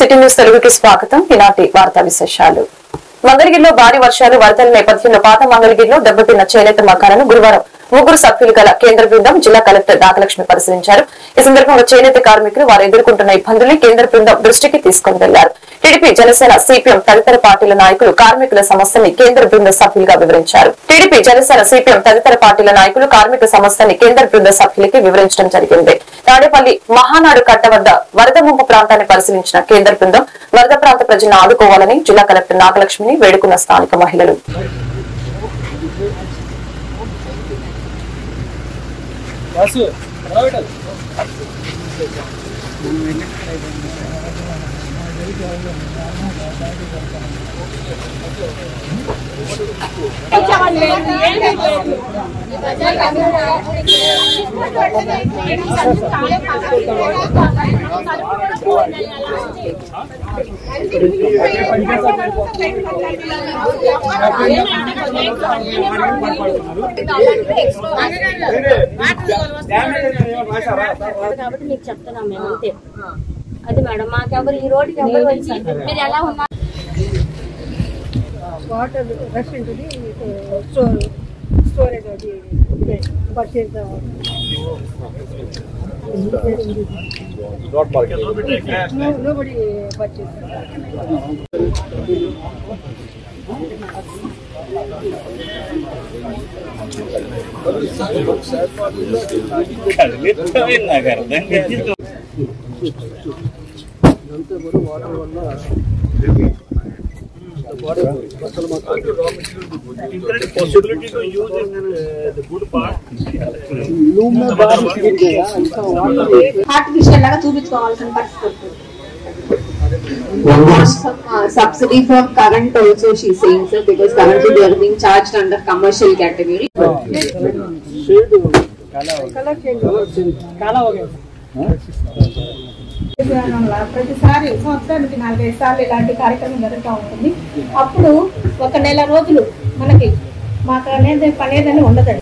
City news తెలుగుకి స్వాగతం. ఈనాటి వార్తా విశేషాలు. మంగళగిరిలో భారీ వర్షాలు వరదల నేపథ్యంలో పాత మంగళగిరిలో దెబ్బతిన్న చేనేత మకాలను గురువారం ముగ్గురు సభ్యులు గల కేంద్ర బృందం జిల్లా కలెక్టర్ నాగలక్ష్మి పరిశీలించారు. ఈ సందర్భంగా చేనేత కార్మికులు వారు ఎదుర్కొంటున్న ఇబ్బందుల్ని కేంద్ర బృందం దృష్టికి తీసుకుని వెళ్ళారు టీడీపీ జనసేన సిపిఎం తదితర పార్టీల నాయకులు కార్మికుల సమస్యని కేంద్ర బృంద సభ్యులుగా వివరించారు. టీడీపీ జనసేన సిపిఎం తదితర పార్టీల నాయకులు కార్మిక సమస్యని కేంద్ర బృంద సభ్యులకి వివరించడం జరిగింది. తాడేపల్లి మహానాడు కట్ట వద్ద వరద ముంపు ప్రాంతాన్ని పరిశీలించిన కేంద్ర బృందం వరద ప్రాంత ప్రజలను ఆదుకోవాలని జిల్లా కలెక్టర్ నాగలక్ష్మిని వేడుకున్న స్థానిక మహిళలు. వాసు ఎలా పెట్టాలి కాబట్టి మీకు చెప్తున్నాం మేము అంతే అది మేడం మాకెవరు ఈ రోడ్డుకి ఎవరు వచ్చి మీరు ఎలా ఉన్నారు వాటర్ రష్ ఉంటుంది స్టోర్ స్టోరేజ్ అది పర్చేజ్ నోబడి పర్చేజ్ నాకు అర్థం subsidy for current also she saying sir because currently they are being under commercial category ప్రతిసారి సంవత్సరానికి నాలుగైదు సార్లు ఇలాంటి కార్యక్రమం జరుగుతూ ఉంటుంది. అప్పుడు ఒక నెల రోజులు మనకి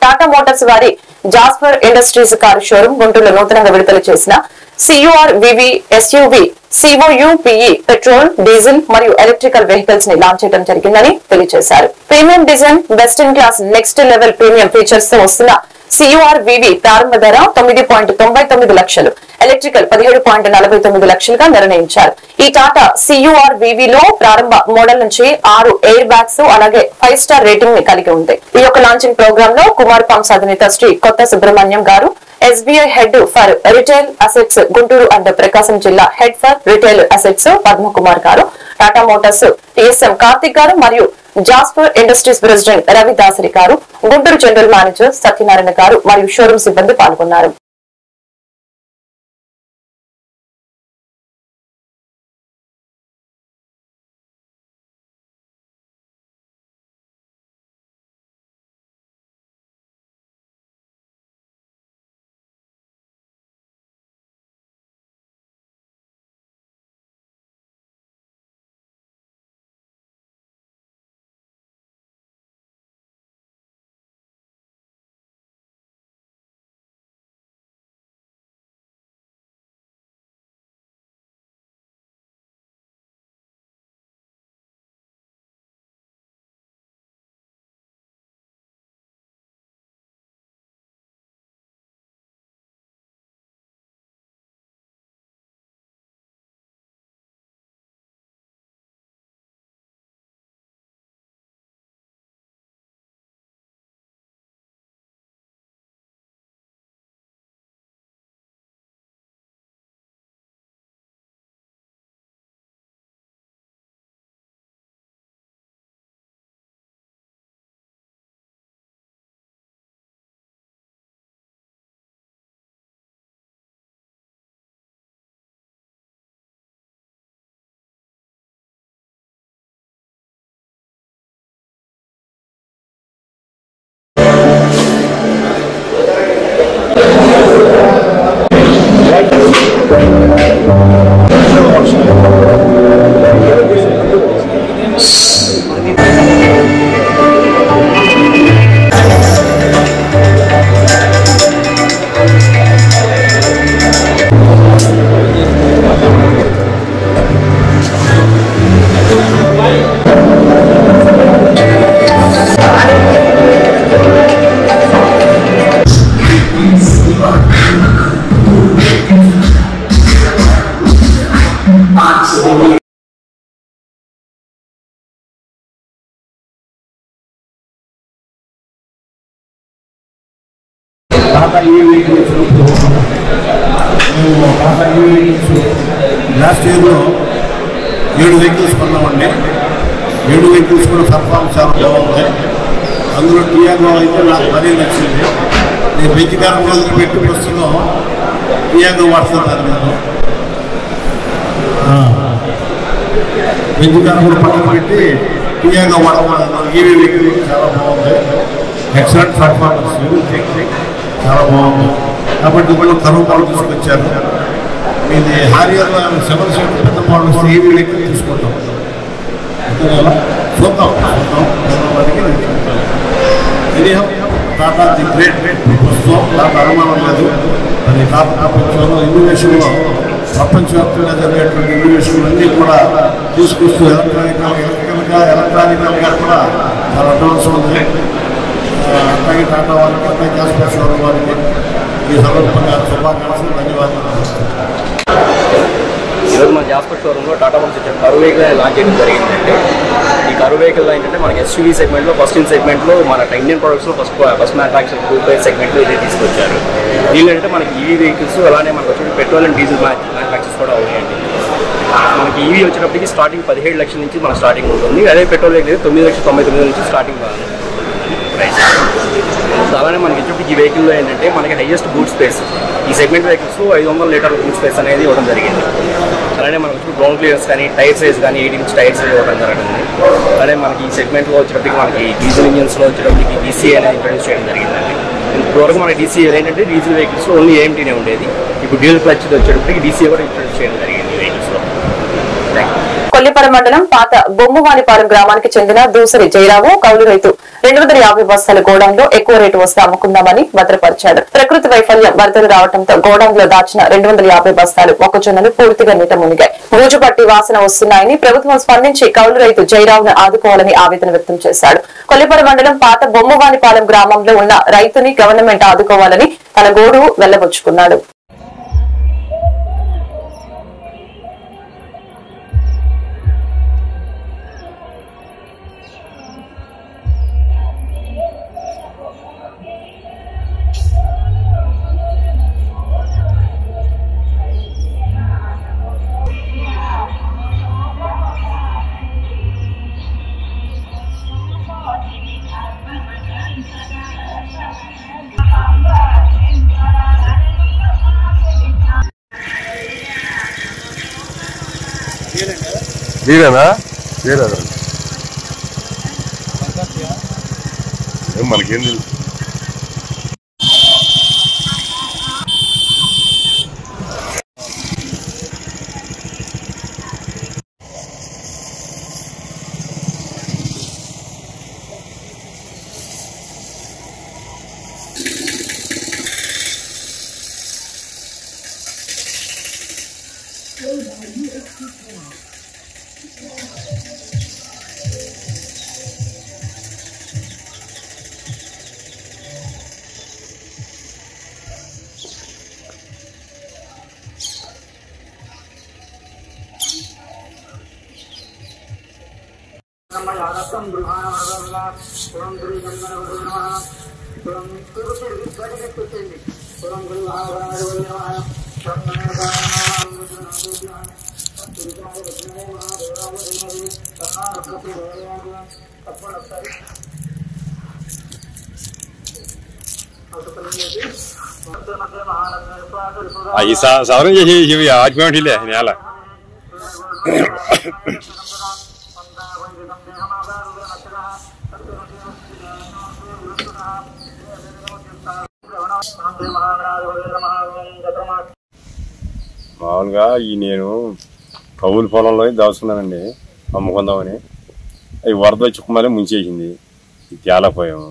టాటా మోటార్స్ వారి జాస్పర్ ఇండస్ట్రీస్ కారు షోరూమ్ గుంటూరులో నూతనంగా విడుదల చేసిన Curvv SUV coupe petrol diesel మరియు ఎలక్ట్రికల్ వెహికల్స్ని లాంచ్ చేయడం జరిగిందని తెలియజేశారు. Premium design best in class next level premium ఫీచర్స్తో వస్తున్న సియుఆర్ వివి ప్రారంభ ధర తొమ్మిది పాయింట్ తొంభై తొమ్మిది లక్షలు. ఎలక్ట్రికల్ పదిహేడు పాయింట్ నలభై తొమ్మిది లక్షలుగా నిర్ణయించారు. ఈ టాటా సియుఆర్ వివి లో ప్రారంభ మోడల్ నుంచి ఆరు ఎయిర్ బ్యాగ్స్ అలాగే ఫైవ్ స్టార్ రేటింగ్ని కలిగి ఉంది. ఈ యొక్క లాంచింగ్ ప్రోగ్రామ్లో కుమార్ పంప్స్ అధినేత శ్రీ కొత్త సుబ్రహ్మణ్యం గారు SBI head for retail assets Guntur and Prakasam జిల్లా head for retail assets Padmakumar గారు టాటా మోటార్స్ టిఎస్ఎం కార్తిక్ గారు మరియు Jasper Industries president Ravi Dasari గారు గుంటూరు జనరల్ మేనేజర్ సత్యనారాయణ గారు మరియు షోరూమ్ సిబ్బంది పాల్గొన్నారు. లాస్ట్ ఇయర్లో ఏడు వెహికల్స్ కొన్నామండి. ఏడు వెహికల్స్ కూడా పర్ఫార్మెన్స్ చాలా బాగుంది అందులో టియాగో అయితే నాకు మరీ నచ్చింది. నేను వెంకీకారం రోజులు పెట్టి ప్రస్తుతం టియాగో వాడుతున్నాను నేను. వెంకీకారం కూడా పక్కన పెట్టి టియాగో వాడమన్నాను ఈవీ వెహికల్ చాలా బాగుంది ఎక్సలెంట్ పర్ఫార్మెన్స్ చాలా బాగుంది. కాబట్టి కూడా కరువు పాలు తీసుకొచ్చారు. ఇది హారియర్ సెవెన్ సీట్ పెద్ద మోడల్స్ ఏమీ లెక్క తీసుకుంటాం. చూద్దాం. చూద్దాం. కొన్నవాడికి టాటా ది గ్రేట్. గ్రేట్ ప్రస్తుతం నాకు అనుమానం లేదు. అది టాటా ప్రపంచంలో ఇన్నోవేషన్లో ప్రపంచవ్యాప్తంగా జరిగేటువంటి ఇన్నోవేషన్లన్నీ కూడా తీసుకొస్తూ ఎలక్ట్రానిక్ ఎలక్ట్రికల్గా ఎలక్ట్రానికల్గా కూడా చాలా అడ్వాన్స్ ఉంది. అట్లాగే టాటా వారికి అట్లాగే గ్యాస్ పరిశ్రమ వారికి ఈ సందర్భంగా శుభాకాంక్షలు ధన్యవాదాలు ఈరోజు మన జాస్పర్ షోరూంలో టాటా మోటార్స్ వచ్చే కరు వెహికల్ అనేది లాంచ్ చేయడం జరిగిందంటే ఈ కరు వెహికల్లో ఏంటంటే మనకి ఎస్యూవీ సెగ్మెంట్లో ఫస్ట్ ఇన్ సెగ్మెంట్లో మన ఇండియన్ ప్రొడక్ట్స్లో ఫస్ట్ ఫస్ట్ మ్యానుఫాక్చర్ టూ పై సెగ్మెంట్లో ఇదే తీసుకొచ్చారు. దీనిలో అంటే మనకి ఈవీ వెహికల్స్ అలానే మనకు వచ్చి పెట్రోల్ అండ్ డీజిల్ మ్యానుఫాక్చర్స్ కూడా ఉన్నాయండి. మనకి ఈవీ వచ్చేటప్పటికి స్టార్టింగ్ పదిహేడు లక్షల నుంచి మన స్టార్టింగ్ ఉంటుంది. అదే పెట్రోల్ వెహికల్ తొమ్మిది లక్షల తొంభై తొమ్మిది నుంచి స్టార్టింగ్ ప్రైస్ సో అలానే మనకి వచ్చేటప్పటికి ఈ వెహికల్లో ఏంటంటే మనకి హైయెస్ట్ బూట్ స్పేస్ ఈ సెగ్మెంట్ వెహికల్స్ ఐదు వందల లీటర్ల బూట్ స్పేస్ అనేది ఇవ్వడం జరిగింది. అలానే మనకు ఇప్పుడు గ్రౌండ్ క్లియర్స్ కానీ టైర్ సైజ్ కానీ ఎయిట్ ఇంచ్ టైర్ సైజ్ ఇవ్వడం జరిగింది అలానే మనకి ఈ సెగ్మెంట్లో వచ్చేటప్పటికి మనకి డీజిల్ ఇంజిన్స్లో వచ్చేటప్పటికి డీసీ అనేది ఇంట్రడ్యూస్ చేయడం జరిగిందండి. ఇప్పటివరకు మన డీసీ ఏంటంటే డీజిల్ వెహికల్స్ ఓన్లీ ఏఎంటీనే ఉండేది. ఇప్పుడు డీజిల్ క్లచ్ వచ్చేటప్పటికి డీసీ కూడా ఇంట్రడ్యూస్ చేయడం జరిగింది వెహికల్స్లో థ్యాంక్ యూ కొల్లిపర మండలం పాత బొమ్మవానిపాలెం గ్రామానికి చెందిన దూసరి జయరావు కౌలు రైతు రెండు వందల యాభై బస్తాల గోడౌన్లో ఎక్కువ రేటు వస్తే అమ్ముకుందామని భద్రపరిచాడు. ప్రకృతి వైఫల్యం వరదలు రావడంతో గోడౌన్లో దాచిన రెండు వందల యాభై బస్తాలు మొక్కజొన్నలు పూర్తిగా నీట మునిగాయి. రోజుపట్టి వాసన వస్తున్నాయని ప్రభుత్వం స్పందించి కౌలు రైతు జయరావును ఆదుకోవాలని ఆవేదన వ్యక్తం చేశాడు. కొల్లిపర మండలం పాత బొమ్మవానిపాలెం గ్రామంలో ఉన్న రైతుని గవర్నమెంట్ ఆదుకోవాలని తన గోడు వెళ్ళబుచ్చుకున్నాడు మీరేనా మీరేనా ఏం మనకేం తెలుసు ああ。ఈ స- సవరణ చేసి ఇవి ఆజ్ఞాటిలే నేల మామూలుగా ఈ నేను కౌలు పొలంలో దాచుకున్నానండి అమ్ముకుందామని. అవి వరద వచ్చి మళ్ళీ ముంచేసింది ఇది తేలపోయాము.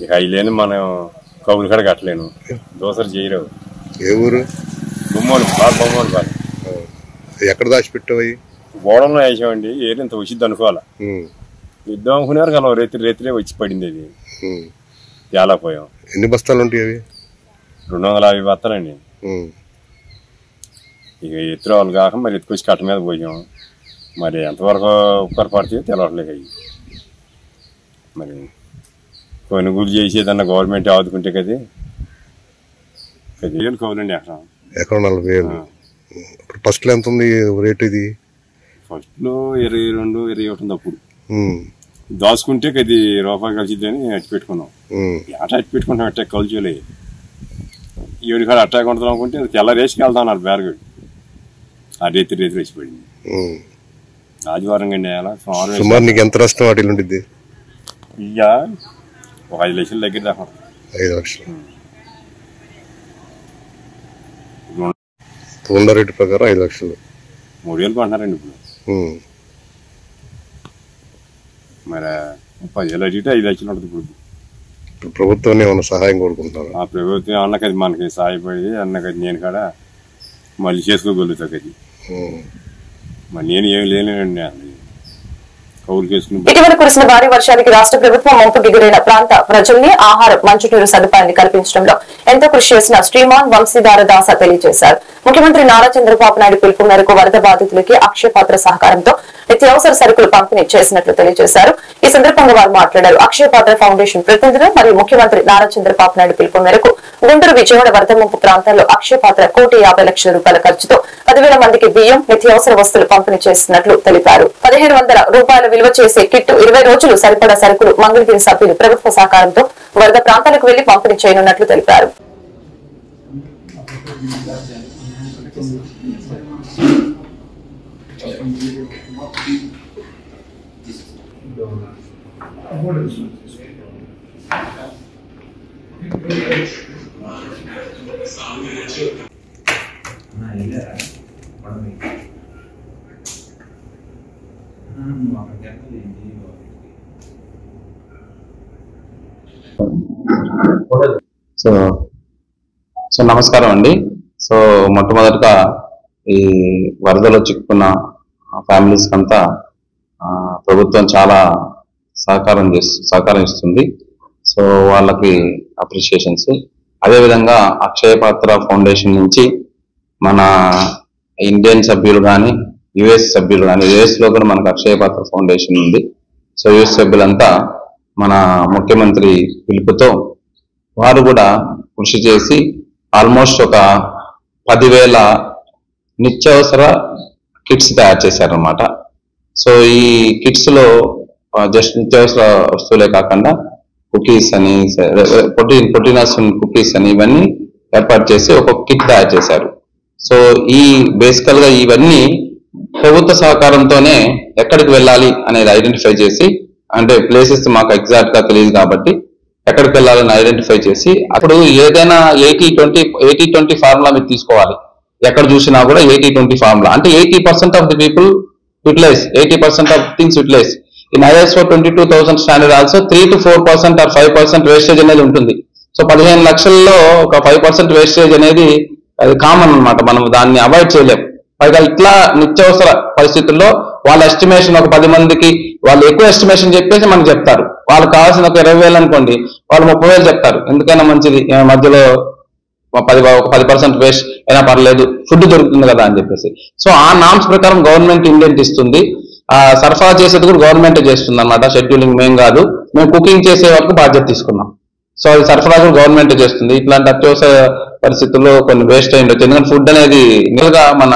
ఇక అవి లేని మనం కవులు కాడ కట్టలేను. దోసలు చేయరావు ఏ ఊరు? బొమ్మలు బాగా బొమ్మలు బాగా ఎక్కడ దాచిపెట్టావు గోడంలో వేసామండి. ఏరింత వచ్చింది అనుకోవాలా? యుద్ధం అనుకునేవారు కదా రేత్రి రేత్రే వచ్చి పడింది అది. తేలపోయాం ఎన్ని బస్తాలు ఉంటాయి అవి? రెండు వందల యాభై బత్తాలండి ఉమ్. ఇక ఎత్తులు వాళ్ళు కాక మరి ఎత్తుకొచ్చి కట్ట మీద పోయాం. మరి ఎంతవరకు ఉప్పర్ పడితే తెలవట్లేదు అవి మరి కొనుగోలు చేసేదన్న గవర్నమెంట్ ఆదుకుంటే కదా. పదివేలు కౌలండి ఎకరం ఎకరం నలభై వేలు ఇప్పుడు ఫస్ట్లో ఎంత ఉంది రేట్ ఇది? ఫస్ట్లో ఇరవై రెండు ఇరవై ఒకటి ఉంది అప్పుడు. దాచుకుంటే అది రూపాయి కలిసిద్దని అట్టి పెట్టుకున్నాం. ఉమ్, అట్ట అట్టి పెట్టుకుంటాం అట్టే కలుచులే ఈవిడ కాడ అట్టాగా ఉంటుంది అనుకుంటే తెల్ల రేసుకి వెళ్తాం అన్నారు బేరగడు ఆ రేతి రేతి వేసి పడింది. ఆదివారం కండి అలా సుమారు నీకు ఎంత నష్టం ఉండిద్ది? ఇయ్య ఒక ఐదు లక్షల దగ్గర దాకా. ఐదు లక్షలు. ఉన్న రేటు ప్రకారం ఐదు లక్షలు. మూడు వేలు కొంటున్నారండి ఇప్పుడు. మరి పదివేలు అడిగితే ఐదు లక్షలు ఉంటుంది ఇప్పుడు. ఇప్పుడు ప్రభుత్వం ఏమైనా సహాయం కోరుకుంటున్నారు? ఆ ప్రభుత్వం అన్నకది మనకి సాయపడి అన్నకది నేను కాడ. మళ్ళీ చేసుకోగలుగుతా కది. మరి నేను ఏం లేనండి ఇటీవల కురిసిన భారీ వర్షానికి రాష్ట్ర ప్రభుత్వం ముంపు గురైన ప్రాంత ప్రజల్ని ఆహారం మంచునీరు సదుపాయాన్ని కల్పించడంలో ఎంతో కృషి చేసిన శ్రీమాన్ వంశీధార దాస తెలియజేశారు. ముఖ్యమంత్రి నారా చంద్రబాబు నాయుడు పిలుపు మేరకు వరద బాధితులకి అక్షయపాత్ర సహకారంతో నిత్యావసర సరుకులు పంపిణీ చేసినట్లు తెలియజేశారు. ఈ సందర్భంగా వారు మాట్లాడారు. అక్షయపాత్ర ఫౌండేషన్ ప్రతినిధులు మరియు ముఖ్యమంత్రి నారా చంద్రబాబు నాయుడు పిలుపు మేరకు గుంటూరు విజయవాడ వరద ముంపు ప్రాంతాల్లో అక్షయపాత్ర కోటి యాభై లక్షల రూపాయల ఖర్చుతో పదివేల మందికి బియ్యం నిత్యావసర వస్తువులు పంపిణీ చేసినట్లు తెలిపారు. పదిహేను వందల రూపాయల నిల్వ చేసే కిట్ ఇరవై రోజులు సరిపడా సరుకులు మంగళగిరి సభ్యులు ప్రభుత్వ సహకారంతో వరద ప్రాంతాలకు వెళ్ళి పంపిణీ చేయనున్నట్లు తెలిపారు. సో సో నమస్కారం అండి. సో మొట్టమొదటిగా ఈ వరదలో చిక్కుకున్న ఫ్యామిలీస్ అంతా ప్రభుత్వం చాలా సహకారం చేస్తు సహకారం ఇస్తుంది. సో వాళ్ళకి అప్రిషియేషన్స్. అదేవిధంగా అక్షయ పాత్ర ఫౌండేషన్ నుంచి మన ఇండియన్ సభ్యులు కానీ యుఎస్ సభ్యులు కానీ యుఎస్లో కూడా మనకు అక్షయ పాత్ర ఫౌండేషన్ ఉంది. సో యుఎస్ సభ్యులంతా మన ముఖ్యమంత్రి పిలుపుతో వారు కూడా కృషి చేసి ఆల్మోస్ట్ ఒక పదివేల నిత్యావసర కిట్స్ తయారు చేశారనమాట సో ఈ కిట్స్లో జస్ట్ నిత్యావసర వస్తువులే కాకుండా కుకీస్ అని ప్రోటీన్ ప్రోటీనస్ కుకీస్ అని ఇవన్నీ ఏర్పాటు చేసి ఒక కిట్ తయారు చేశారు. సో ఈ బేసికల్గా ఇవన్నీ ప్రభుత్వ సహకారంతోనే ఎక్కడికి వెళ్ళాలి అనేది ఐడెంటిఫై చేసి అంటే ప్లేసెస్ మాకు ఎగ్జాక్ట్గా తెలియదు కాబట్టి ఎక్కడికి వెళ్ళాలని ఐడెంటిఫై చేసి అప్పుడు ఏదైనా eighty twenty eighty twenty formula మీరు తీసుకోవాలి. ఎక్కడ చూసినా కూడా ఎయిటీ ట్వంటీ ఫార్ములా అంటే eighty percent of the people utilise eighty percent of things utilise in ISO twenty two thousand standard also three to four percent or five percent wastage అనేది ఉంటుంది. So పదిహేను లక్షల్లో ఒక ఫైవ్ పర్సెంట్ వేస్టేజ్ అనేది అది common అన్నమాట. మనం దాన్ని అవాయిడ్ చేయలేం. పైగా ఇట్లా నిత్యవసర పరిస్థితుల్లో వాళ్ళ ఎస్టిమేషన్ ఒక పది మందికి వాళ్ళు ఎక్కువ ఎస్టిమేషన్ చెప్పేసి మనకు చెప్తారు. వాళ్ళకి కావాల్సిన ఒక ఇరవై వేలు అనుకోండి వాళ్ళు ముప్పై వేలు చెప్తారు. ఎందుకైనా మంచిది మధ్యలో పది ఒక పది పర్సెంట్ వేస్ట్ అయినా పర్లేదు ఫుడ్ దొరుకుతుంది కదా అని చెప్పేసి. సో ఆ నామ్స్ ప్రకారం గవర్నమెంట్ ఇండియన్ ఇస్తుంది. ఆ సరఫరా చేసేది కూడా గవర్నమెంట్ చేస్తుంది అనమాట షెడ్యూలింగ్ మేం కాదు. మేము కుకింగ్ చేసే వరకు బాధ్యత తీసుకున్నాం. సో అది సరఫరా కూడా గవర్నమెంట్ చేస్తుంది. ఇట్లాంటి అత్యవసర పరిస్థితుల్లో కొన్ని వేస్ట్ అయి ఉండొచ్చు ఎందుకంటే ఫుడ్ అనేది నిజంగా మన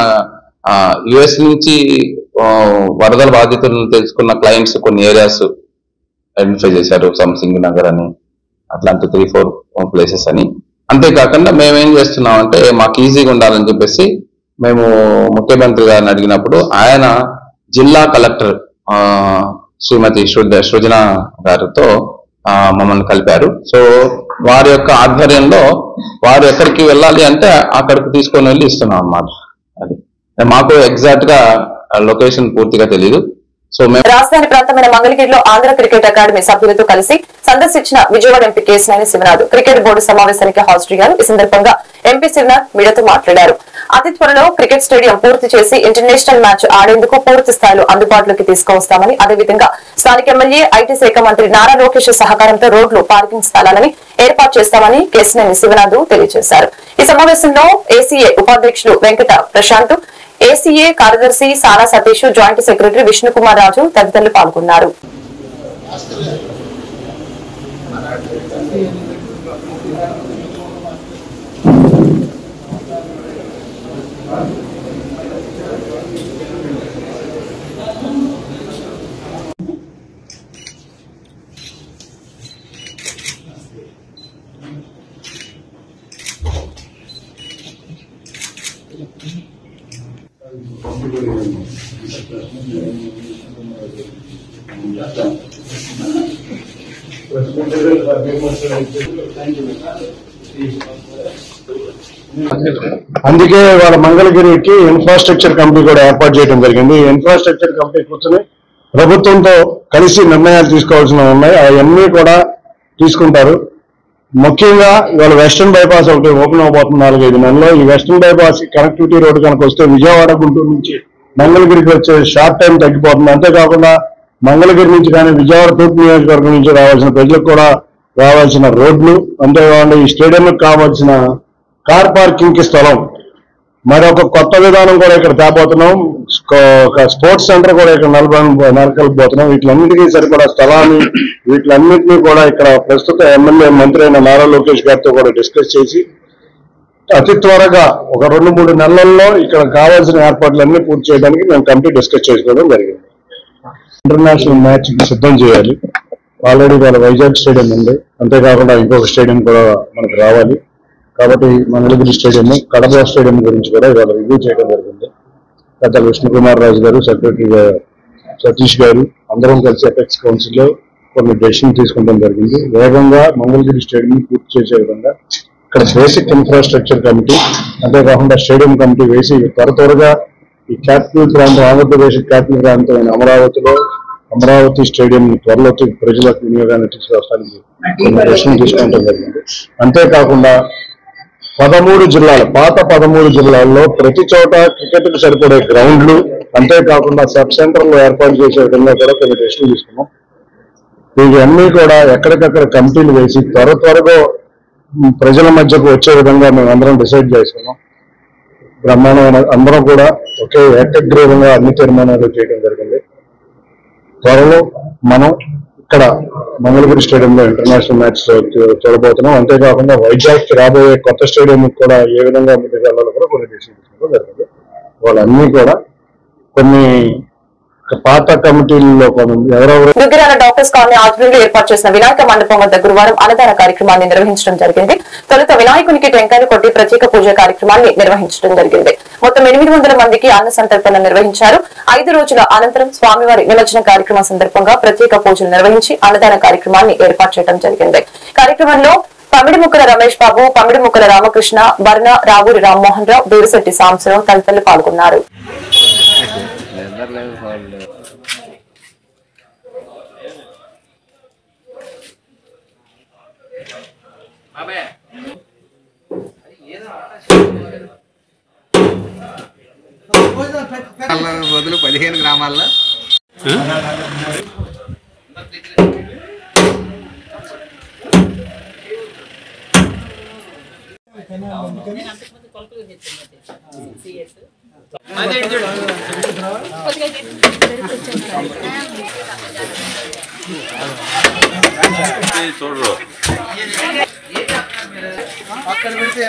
యుఎస్ నుంచి వరదల బాధితులను తెలుసుకున్న క్లయింట్స్ కొన్ని ఏరియాస్ ఐడెంటిఫై చేశారు. సంసింగ్ నగర్ అని అట్లాంటి త్రీ ఫోర్ ప్లేసెస్ అని. అంతేకాకుండా మేము ఏం చేస్తున్నాం అంటే మాకు ఈజీగా ఉండాలని చెప్పేసి మేము ముఖ్యమంత్రి గారిని అడిగినప్పుడు ఆయన జిల్లా కలెక్టర్ శ్రీమతి సృజన గారితో మమ్మల్ని కలిపారు. సో వారి యొక్క ఆధ్వర్యంలో వారు ఎక్కడికి వెళ్ళాలి అంటే అక్కడికి తీసుకొని వెళ్ళి ఇస్తున్నాం అన్నమాట. అది. మాకు ఎగ్జాక్ట్గా లొకేషన్ పూర్తిగా తెలియదు సో మేము రాజధాని ప్రాంతమైన మంగళగిరిలో ఆంధ్ర క్రికెట్ అకాడమీ సభ్యులతో కలిసి సందర్శించిన Vijayawada MP Kesineni Sivanath cricket board సమావేశానికి హాజరయ్యారు ఈ సందర్భంగా ఎంపీ శివనాథ్ మీడియాతో మాట్లాడారు. అతి త్వరలో క్రికెట్ స్టేడియం పూర్తి చేసి ఇంటర్నేషనల్ మ్యాచ్ ఆడేందుకు పూర్తి స్థాయిలో అందుబాటులోకి తీసుకువస్తామని అదేవిధంగా స్థానిక ఎమ్మెల్యే ఐటీ శాఖ మంత్రి నారా లోకేష్ సహకారంతో రోడ్లు పార్కింగ్ స్థలాలని ఏర్పాటు చేస్తామని కేసినేని శివనాథ్ తెలియజేశారు. ఈ సమావేశంలో ఏసీఏ ఉపాధ్యక్షులు వెంకట ప్రశాంత్ ఏసీఏ కార్యదర్శి సానా సతీష్ జాయింట్ సెక్రటరీ విష్ణుకుమార్ రాజు తదితరులు పాల్గొన్నారు. అందుకే వాళ్ళ మంగళగిరికి ఇన్ఫ్రాస్ట్రక్చర్ కమిటీ కూడా ఏర్పాటు చేయడం జరిగింది. ఈ ఇన్ఫ్రాస్ట్రక్చర్ కమిటీ కూర్చొని ప్రభుత్వంతో కలిసి నిర్ణయాలు తీసుకోవాల్సినవి ఉన్నాయి. అవన్నీ కూడా తీసుకుంటారు. ముఖ్యంగా ఇవాళ వెస్టర్న్ బైపాస్ ఒకటి ఓపెన్ అవబోతుంది నాలుగైదు నెలలో ఈ వెస్టర్న్ బైపాస్ కనెక్టివిటీ రోడ్ కనుక వస్తే విజయవాడ గుంటూరు నుంచి మంగళగిరికి వచ్చే షార్ట్ టైం తగ్గిపోతుంది. అంతేకాకుండా మంగళగిరి నుంచి కానీ విజయవాడ తూర్పు నియోజకవర్గం నుంచి రావాల్సిన ప్రజలకు కూడా కావాల్సిన రోడ్లు అంతేకాకుండా ఈ స్టేడియంలో కావాల్సిన కార్ పార్కింగ్కి స్థలం మరొక కొత్త విధానం కూడా ఇక్కడ తేబోతున్నాం. ఒక స్పోర్ట్స్ సెంటర్ కూడా ఇక్కడ నెలకొని నెలకొల్పోతున్నాం వీటిలన్నిటికీ సరిపడా స్థలాన్ని వీటిలన్నింటినీ కూడా ఇక్కడ ప్రస్తుత ఎమ్మెల్యే మంత్రి అయిన నారా లోకేష్ గారితో కూడా డిస్కస్ చేసి అతి త్వరగా ఒక రెండు మూడు నెలల్లో ఇక్కడ కావాల్సిన ఏర్పాట్లన్నీ పూర్తి చేయడానికి మేము కమిటీ డిస్కస్ చేసుకోవడం జరిగింది. ఇంటర్నేషనల్ మ్యాచ్ సిద్ధం చేయాలి. ఆల్రెడీ వాళ్ళ వైజాగ్ స్టేడియం ఉంది. అంతేకాకుండా ఇంకొక స్టేడియం కూడా మనకు రావాలి. కాబట్టి మంగళగిరి స్టేడియం కడప స్టేడియం గురించి కూడా ఇవాళ రివ్యూ చేయడం జరిగింది. పెద్ద విష్ణుకుమార్ రాజు గారు సెక్రటరీ సతీష్ గారు అందరం కలిసి ఎఫెక్స్ కౌన్సిల్లో కొన్ని డెసిషన్ తీసుకోవడం జరిగింది. వేగంగా మంగళగిరి స్టేడియం పూర్తి చేసే విధంగా ఇక్కడ బేసిక్ ఇన్ఫ్రాస్ట్రక్చర్ కమిటీ అంతేకాకుండా స్టేడియం కమిటీ వేసి త్వర త్వరగా ఈ క్యాపిటల్ ప్రాంతం ఆంధ్రప్రదేశ్ క్యాపిటల్ ప్రాంతమైన అమరావతిలో అమరావతి స్టేడియం త్వరలో ప్రజలకు వినియోగాన్ని తీసుకురావడానికి కొన్ని డెసిషన్ తీసుకోవడం జరిగింది. అంతేకాకుండా పదమూడు జిల్లాలు పాత పదమూడు జిల్లాల్లో ప్రతి చోట క్రికెట్కు సరిపడే గ్రౌండ్లు అంతేకాకుండా సబ్ సెంటర్లు ఏర్పాటు చేసే విధంగా కూడా కొన్ని డెసిషన్ తీసుకున్నాం. ఇవన్నీ కూడా ఎక్కడికక్కడ కమిటీలు వేసి త్వర త్వరగా ప్రజల మధ్యకు వచ్చే విధంగా మేము అందరం డిసైడ్ చేసుకున్నాం బ్రహ్మాండమైన అందరం కూడా ఒకే ఏకగ్రీవంగా అన్ని తీర్మానాలు చేయడం జరిగింది. త్వరలో మనం ఇక్కడ మంగళగిరి స్టేడియంలో ఇంటర్నేషనల్ మ్యాచ్ చూడబోతున్నాం. అంతేకాకుండా వైజాగ్ రాబోయే కొత్త స్టేడియం కూడా ఏ విధంగా ముందుకు వెళ్ళాలో కూడా కొన్ని డిసిషన్స్ కూడా జరిగింది వాళ్ళన్నీ కూడా కొన్ని పాత కమిటీల్లో కొన్ని ఎవరెవరు దుగ్గిరాల డాక్టర్స్ కాలనీ ఆధ్వర్యంలో ఏర్పాటు చేసిన వినాయక మండపం వద్ద గురువారం అన్నదాన కార్యక్రమాన్ని నిర్వహించడం జరిగింది. తొలుత వినాయకునికి టెంకాయలు కొట్టి ప్రత్యేక పూజ కార్యక్రమాన్ని నిర్వహించడం జరిగింది. మొత్తం ఎనిమిది వందల మందికి అన్న సంతర్పణ నిర్వహించారు. ఐదు రోజుల అనంతరం స్వామివారి నిమజ్జన కార్యక్రమం సందర్భంగా ప్రత్యేక పూజలు నిర్వహించి అన్నదాన కార్యక్రమాన్ని ఏర్పాటు చేయడం జరిగింది. కార్యక్రమంలో పమిడి ముక్కల రమేష్ బాబు పమిడి ముక్కల రామకృష్ణ బర్ణ రావూరి రామ్మోహన్ రావు బీరుశెట్టి సాంబశివరావు తదితరులు పాల్గొన్నారు. బదులు పదిహేను గ్రామాల్లో. చూడరు అక్కడ పెడితే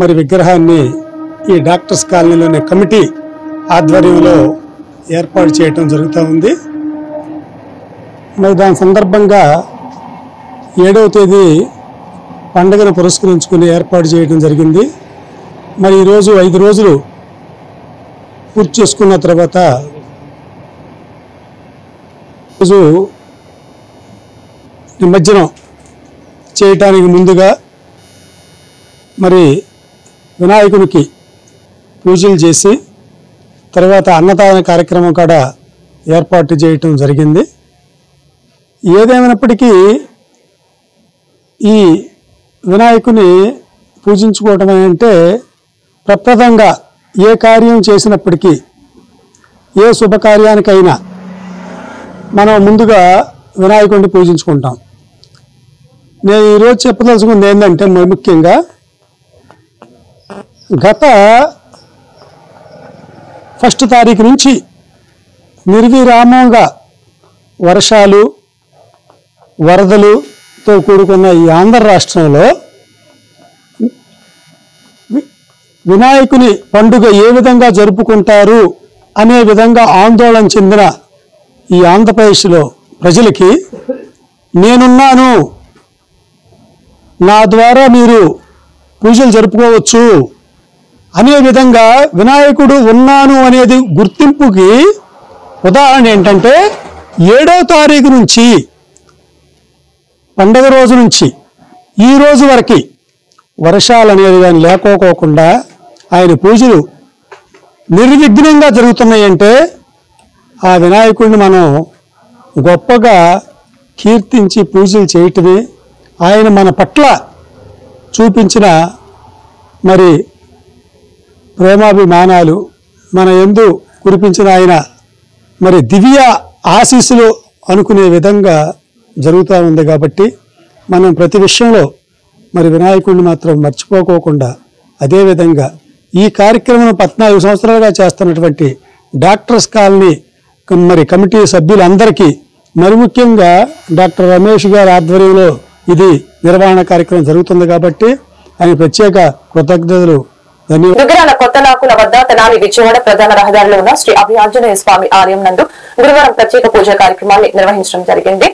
మరి విగ్రహాన్ని ఈ డాక్టర్స్ కాలనీలోని కమిటీ ఆధ్వర్యంలో ఏర్పాటు చేయటం జరుగుతూ ఉంది. మరి దాని సందర్భంగా ఏడవ తేదీ పండుగను పురస్కరించుకుని ఏర్పాటు చేయడం జరిగింది. మరి ఈరోజు ఐదు రోజులు పూర్తి చేసుకున్న తర్వాత రోజు నిమజ్జనం చేయటానికి ముందుగా మరి వినాయకునికి పూజలు చేసి తర్వాత అన్నదాన కార్యక్రమం కూడా ఏర్పాటు చేయటం జరిగింది. ఏదేమైనప్పటికీ ఈ వినాయకుని పూజించుకోవటం అంటే ప్రప్రదంగా ఏ కార్యం చేసినప్పటికీ ఏ శుభకార్యానికైనా మనం ముందుగా వినాయకుడిని పూజించుకుంటాం. నేను ఈరోజు చెప్పదలుచుకుంది ఏంటంటే ముఖ్యంగా గత ఫస్ట్ తారీఖు నుంచి నిర్విరామంగా వర్షాలు వరదలుతో కూడుకున్న ఈ ఆంధ్ర రాష్ట్రంలో వినాయకుని పండుగ ఏ విధంగా జరుపుకుంటారు అనే విధంగా ఆందోళన చెందిన ఈ ఆంధ్రప్రదేశ్లో ప్రజలకి నేనున్నాను. నా ద్వారా మీరు పూజలు జరుపుకోవచ్చు. అనే విధంగా వినాయకుడు ఉన్నాను అనేది గుర్తింపుకి ఉదాహరణ ఏంటంటే ఏడో తారీఖు నుంచి పండగ రోజు నుంచి ఈ రోజు వరకు వర్షాలు అనేది కానీ లేకపోకుండా ఆయన పూజలు నిర్విఘ్నంగా జరుగుతున్నాయంటే ఆ వినాయకుడిని మనం గొప్పగా కీర్తించి పూజలు చేయటమే ఆయన మన పట్ల చూపించిన మరి ప్రేమాభిమానాలు మన ఎందు కురిపించిన ఆయన మరి దివ్య ఆశీస్సులు అనుకునే విధంగా జరుగుతూ ఉంది కాబట్టి మనం ప్రతి విషయంలో మరి వినాయకుడిని మాత్రం మర్చిపోకోకుండా అదేవిధంగా ఈ కార్యక్రమం పద్నాలుగు సంవత్సరాలుగా చేస్తున్నటువంటి డాక్టర్స్ కాలనీ మరి కమిటీ సభ్యులందరికీ మరి ముఖ్యంగా డాక్టర్ రమేష్ గారి ఆధ్వర్యంలో ఇది నిర్వహణ కార్యక్రమం జరుగుతుంది కాబట్టి ఆయన ప్రత్యేక కృతజ్ఞతలు. ధన్యవాదాలు. కొత్త నాకుల వద్ద తెనాలి విజయవాడ ప్రధాన రహదారిలో ఉన్న శ్రీ అభయాంజనేయ స్వామి ఆలయం నందు గురువారం ప్రత్యేక పూజా కార్యక్రమాన్ని నిర్వహించడం జరిగింది.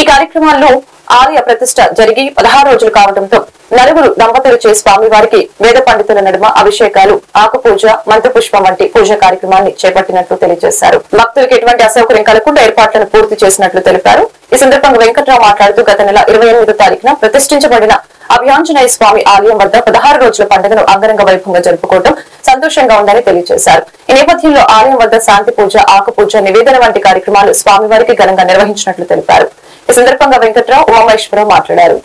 ఈ కార్యక్రమాల్లో ఆలయ ప్రతిష్ట జరిగి పదహారు రోజులు కావడంతో నలుగురు దంపతులచే స్వామివారికి వేద పండితుల నడుమ అభిషేకాలు ఆకుపూజ మంత్రపుష్పం వంటి పూజా కార్యక్రమాన్ని చేపట్టినట్లు తెలియజేశారు. భక్తులకు ఎటువంటి అసౌకర్యం కలగకుండా ఏర్పాట్లను పూర్తి చేసినట్లు తెలిపారు. ఈ సందర్భంగా వెంకట్రావు మాట్లాడుతూ గత నెల ఇరవై ఎనిమిదో తారీఖున ప్రతిష్ఠించబడిన అభియాంజనేయ స్వామి ఆలయం వద్ద పదహారు రోజుల పండుగను అంగరంగ వైభవంగా జరుపుకోవడం సంతోషంగా ఉందని తెలియజేశారు. ఈ నేపథ్యంలో ఆలయం వద్ద శాంతి పూజ ఆకుపూజ నివేదన వంటి కార్యక్రమాలు స్వామివారికి ఘనంగా నిర్వహించినట్లు తెలిపారు. ఈ సందర్భంగా వెంకట్రావు ఉమామహేశ్వరరావు మాట్లాడారు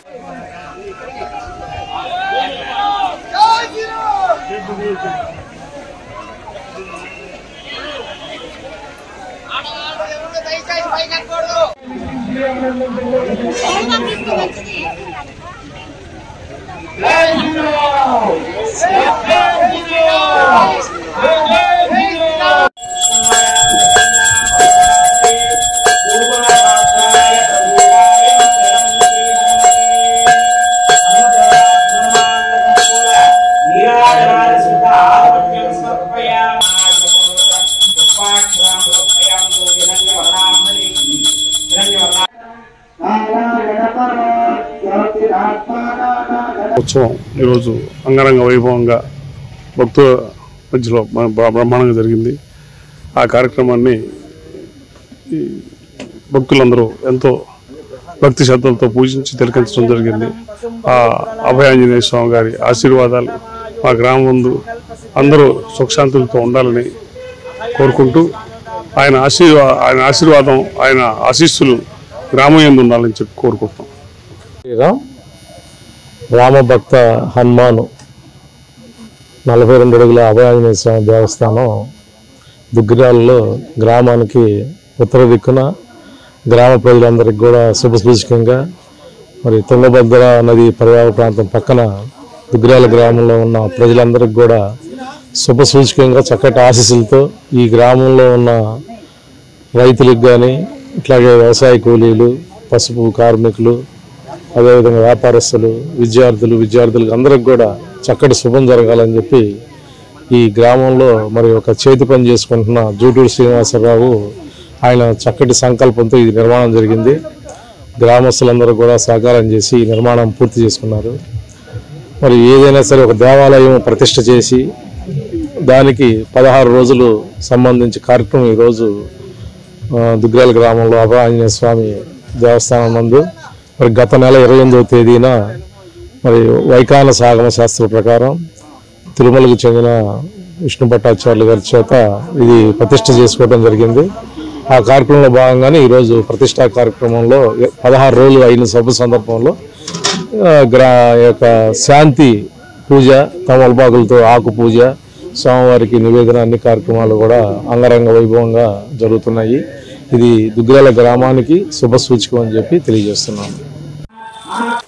ఉత్సవం ఈరోజు అంగరంగ వైభవంగా భక్తుల మధ్యలో బ్రహ్మాండంగా జరిగింది. ఆ కార్యక్రమాన్ని భక్తులందరూ ఎంతో భక్తి శ్రద్ధలతో పూజించి తిలకించడం జరిగింది. ఆ అభయాంజనేయ స్వామి గారి ఆశీర్వాదాలు మా గ్రామం ముందు అందరూ సుఖశాంతులతో ఉండాలని కోరుకుంటూ ఆయన ఆశీర్వా ఆయన ఆశీర్వాదం ఆయన ఆశీస్సులు గ్రామం ఎందు ఉండాలని చెప్పి కోరుకుంటున్నాం. శ్రీరామ్ రామభక్త హనుమాను నలభై రెండు అడుగుల అభయాంజనేయ స్వామి దేవస్థానం దుగ్గిరాలలో గ్రామానికి ఉత్తర దిక్కున గ్రామ ప్రజలందరికీ కూడా శుభసూచకంగా మరి తుంగభద్ర నది పర్యావరణ ప్రాంతం పక్కన ఉగ్రాల గ్రామంలో ఉన్న ప్రజలందరికీ కూడా శుభసూచకంగా చక్కటి ఆశీస్సులతో ఈ గ్రామంలో ఉన్న రైతులకు కానీ ఇట్లాగే వ్యవసాయ కూలీలు పసుపు కార్మికులు అదేవిధంగా వ్యాపారస్తులు విద్యార్థులు విద్యార్థులకు అందరికి కూడా చక్కటి శుభం జరగాలని చెప్పి ఈ గ్రామంలో మరి ఒక చేతి పని చేసుకుంటున్న జూటూరు శ్రీనివాసరావు ఆయన చక్కటి సంకల్పంతో ఇది నిర్మాణం జరిగింది. గ్రామస్తులందరూ కూడా సహకారం చేసి ఈ నిర్మాణం పూర్తి చేసుకున్నారు. మరి ఏదైనా సరే ఒక దేవాలయం ప్రతిష్ట చేసి దానికి పదహారు రోజులు సంబంధించి కార్యక్రమం ఈరోజు దుగ్గాల గ్రామంలో అభ ఆంజనేయ స్వామి దేవస్థానం నందు. మరి గత నెల ఇరవై ఎనిమిదవ తేదీన మరి వైకాన సాగమ శాస్త్ర ప్రకారం తిరుమలకు చెందిన విష్ణు భట్టాచార్యులు గారి చేత ఇది ప్రతిష్ట చేసుకోవడం జరిగింది. ఆ కార్యక్రమంలో భాగంగానే ఈరోజు ప్రతిష్టా కార్యక్రమంలో పదహారు రోజులు అయిన సభ సందర్భంలో గ్రా యొక్క శాంతి పూజ తమలపాకులతో ఆకు పూజ స్వామివారికి నివేదన అన్ని కార్యక్రమాలు కూడా అంగరంగ వైభవంగా జరుగుతున్నాయి. ఇది దుగ్గిరాల గ్రామానికి శుభ సూచకం అని చెప్పి తెలియజేస్తున్నాను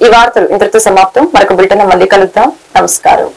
ఈ వార్తలు ఇంతటితో సమాప్తం. మరొక బిల్టన్ మళ్ళీ కలుద్దాం. నమస్కారం.